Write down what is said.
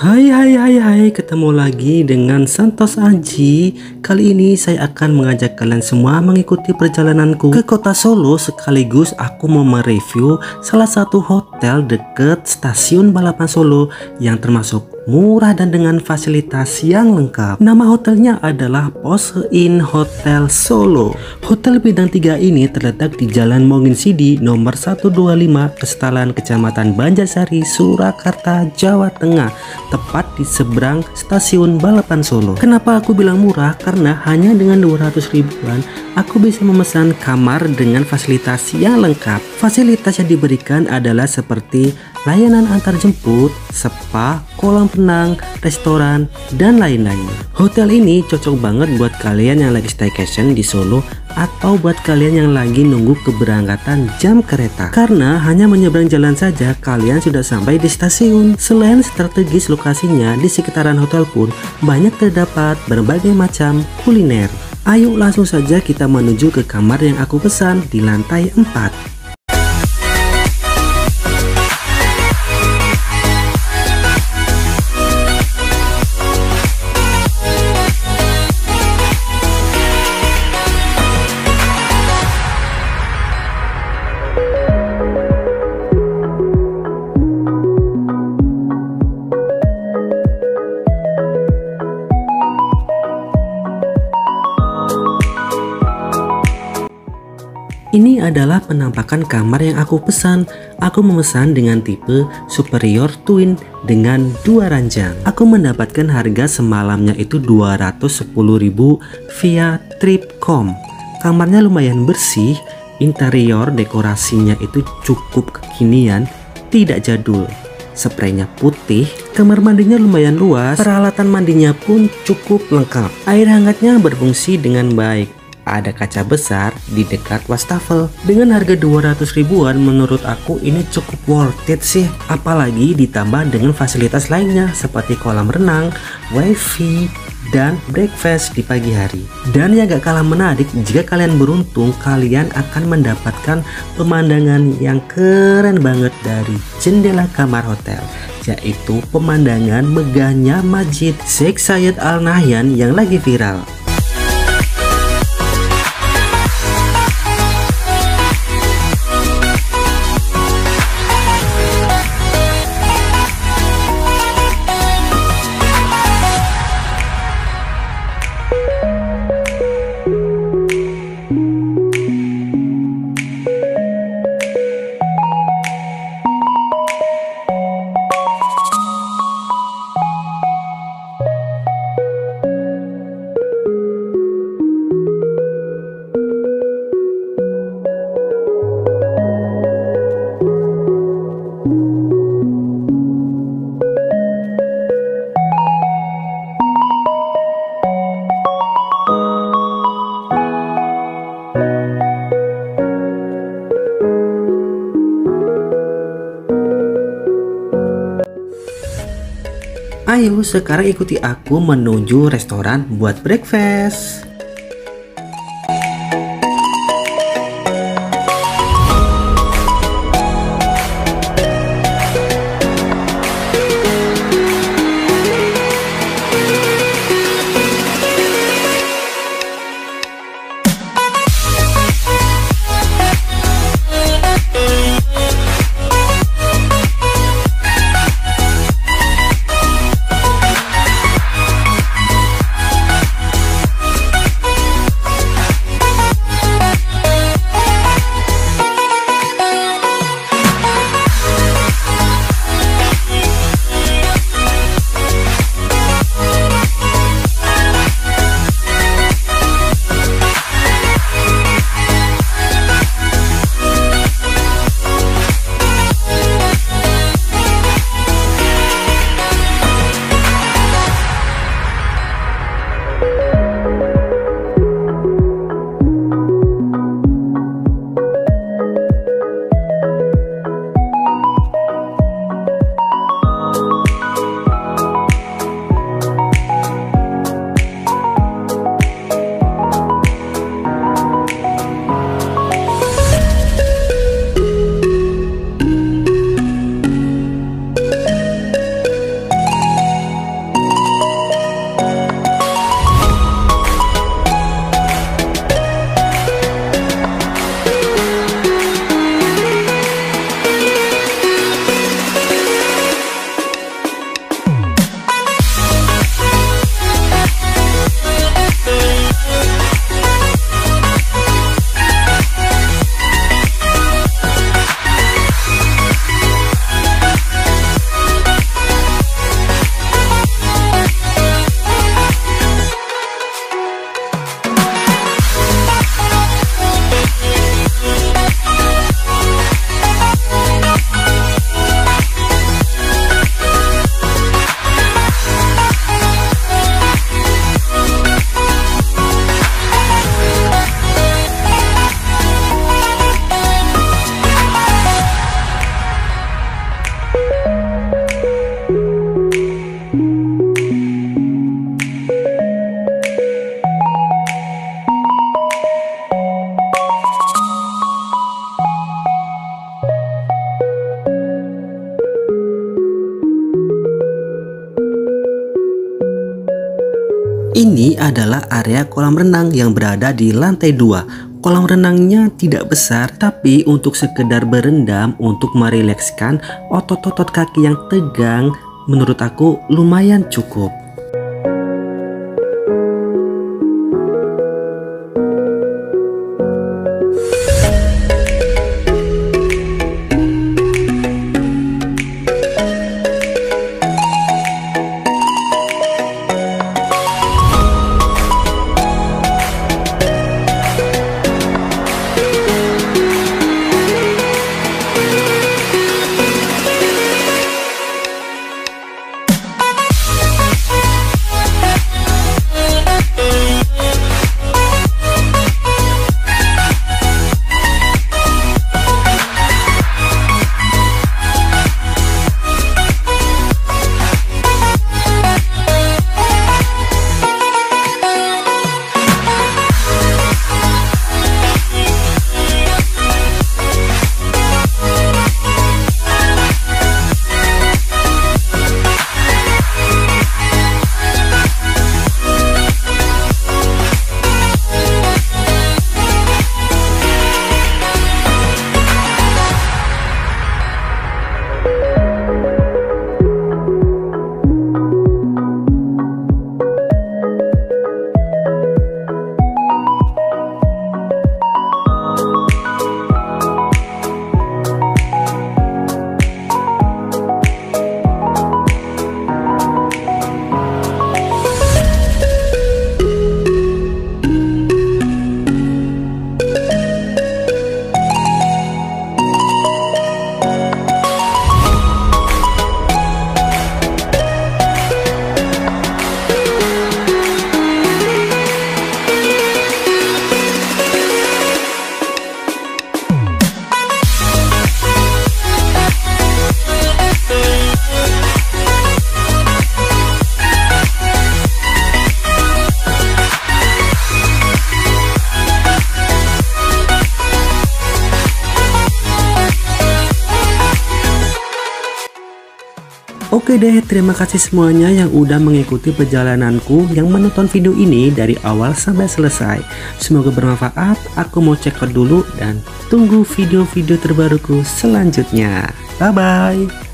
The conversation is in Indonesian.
Hai hai hai hai ketemu lagi dengan Santos Aji. Kali ini saya akan mengajak kalian semua mengikuti perjalananku ke kota Solo Sekaligus aku mau mereview salah satu hotel deket stasiun balapan Solo Yang termasuk murah dan dengan fasilitas yang lengkap. Nama hotelnya adalah Pose Inn Hotel Solo. Hotel bidang 3 ini terletak di Jalan Mongin Sidi nomor 125 Kestalan Kecamatan Banjarsari, Surakarta, Jawa Tengah, tepat di seberang stasiun balapan Solo. Kenapa aku bilang murah? Karena hanya dengan 200 ribuan aku bisa memesan kamar dengan fasilitas yang lengkap. Fasilitas yang diberikan adalah seperti layanan antar jemput, spa, kolam renang, restoran, dan lain-lain. Hotel ini cocok banget buat kalian yang lagi staycation di Solo atau buat kalian yang lagi nunggu keberangkatan jam kereta. Karena hanya menyeberang jalan saja kalian sudah sampai di stasiun. Selain strategis lokasinya di sekitaran hotel pun banyak terdapat berbagai macam kuliner. Ayo langsung saja kita menuju ke kamar yang aku pesan di lantai 4. Ini adalah penampakan kamar yang aku pesan. Aku memesan dengan tipe superior twin dengan dua ranjang. Aku mendapatkan harga semalamnya itu 210.000 via Tripcom. Kamarnya lumayan bersih, interior dekorasinya itu cukup kekinian, tidak jadul. Spraynya putih, kamar mandinya lumayan luas, peralatan mandinya pun cukup lengkap. Air hangatnya berfungsi dengan baik ada kaca besar di dekat wastafel. Dengan harga 200 ribuan menurut aku ini cukup worth it sih. Apalagi ditambah dengan fasilitas lainnya seperti kolam renang, wifi, dan breakfast di pagi hari. Dan yang gak kalah menarik, jika kalian beruntung, kalian akan mendapatkan pemandangan yang keren banget dari jendela kamar hotel yaitu pemandangan megahnya Masjid Sheikh Sayyid Al Nahyan yang lagi viral. Ayo sekarang ikuti aku menuju restoran buat breakfast. Ini adalah area kolam renang yang berada di lantai 2. Kolam renangnya tidak besar, tapi untuk sekedar berendam untuk merilekskan otot-otot kaki yang tegang, menurut aku lumayan cukup. Oke deh, terima kasih semuanya yang udah mengikuti perjalananku yang menonton video ini dari awal sampai selesai. Semoga bermanfaat, aku mau check out dulu dan tunggu video-video terbaruku selanjutnya. Bye-bye!